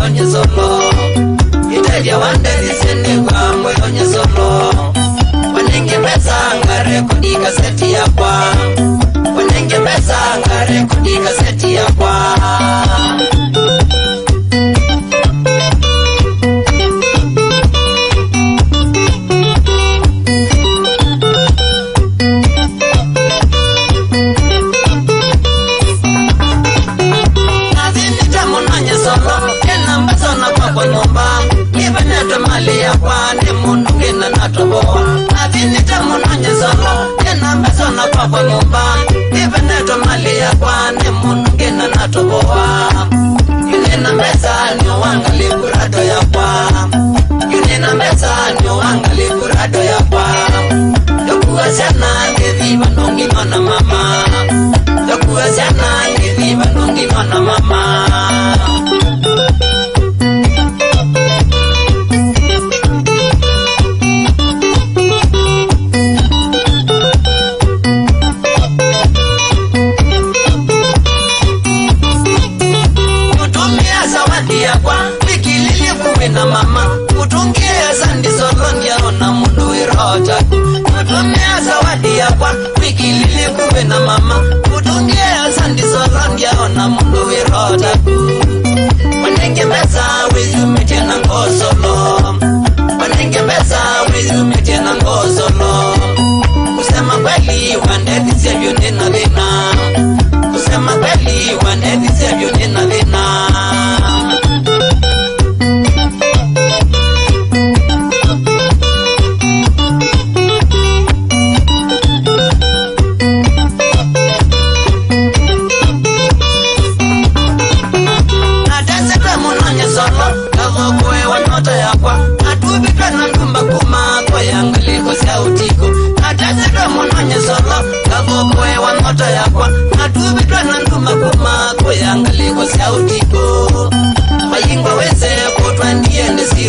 moyoni solo. Iteja wandeliseni kwa moyoni solo. Wanengemeza ngarekodi kaseti yakwa wanengemeza ngarekodi kaseti yakwa mundu ngina natoboa nazinitamunanye solo enambasona kwakwa nyumba. Ivenetwe mali yakwa ni mundu ngina natoboa. Yunina mbesa niuangalikurado yakwa yunina mbesa niuangalikurado yakwa yokuwasiana ngithiva nunginwa na mama. Yokuwasiana ngithiva nunginwa na mama moja tutumia zawadi yakwa wiki lili kuve na mama. Kutungia sandiso rangia ona mundu wirota sautiko natasira munonyesolo kavokoewa moto yakwa natuvidwa na nduma kumako yangaliko sautiko mayingwa wese kotwa ndiye ndisi